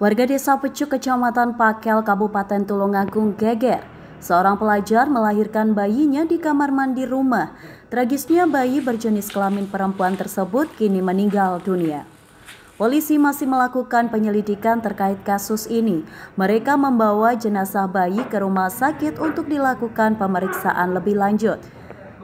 Warga desa Pecuk, Kecamatan Pakel, Kabupaten Tulungagung geger. Seorang pelajar melahirkan bayinya di kamar mandi rumah. Tragisnya bayi berjenis kelamin perempuan tersebut kini meninggal dunia. Polisi masih melakukan penyelidikan terkait kasus ini. Mereka membawa jenazah bayi ke rumah sakit untuk dilakukan pemeriksaan lebih lanjut.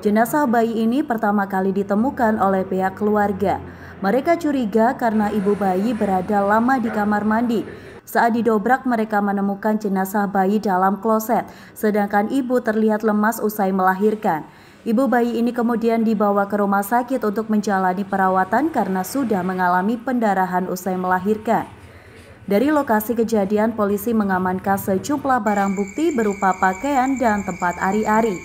Jenazah bayi ini pertama kali ditemukan oleh pihak keluarga. Mereka curiga karena ibu bayi berada lama di kamar mandi. Saat didobrak mereka menemukan jenazah bayi dalam kloset, sedangkan ibu terlihat lemas usai melahirkan. Ibu bayi ini kemudian dibawa ke rumah sakit untuk menjalani perawatan karena sudah mengalami pendarahan usai melahirkan. Dari lokasi kejadian, polisi mengamankan sejumlah barang bukti berupa pakaian dan tempat ari-ari.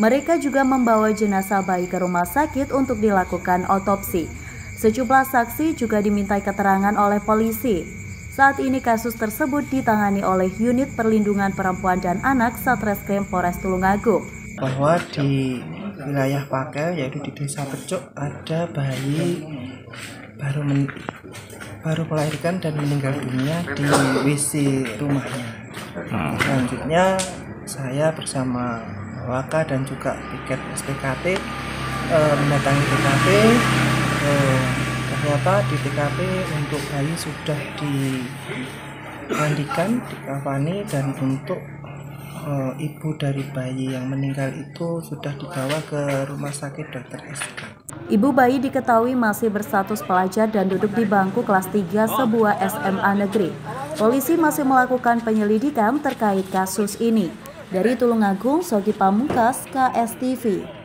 Mereka juga membawa jenazah bayi ke rumah sakit untuk dilakukan otopsi. Sejumlah saksi juga dimintai keterangan oleh polisi. Saat ini kasus tersebut ditangani oleh Unit Perlindungan Perempuan dan Anak Satreskrim Polres Tulungagung. Bahwa di wilayah Pakel yaitu di Desa Pecuk ada bayi baru men, baru melahirkan dan meninggal dunia di WC rumahnya. Hmm. Selanjutnya saya bersama Waka dan juga piket SPKT eh, mendatangi TKP ternyata di TKP untuk bayi sudah dimandikan, dikafani dan untuk uh, ibu dari bayi yang meninggal itu sudah dibawa ke rumah sakit dokter SK. Ibu bayi diketahui masih berstatus pelajar dan duduk di bangku kelas 3 sebuah SMA negeri. Polisi masih melakukan penyelidikan terkait kasus ini. Dari Tulungagung, Sogi Pamungkas, KSTV.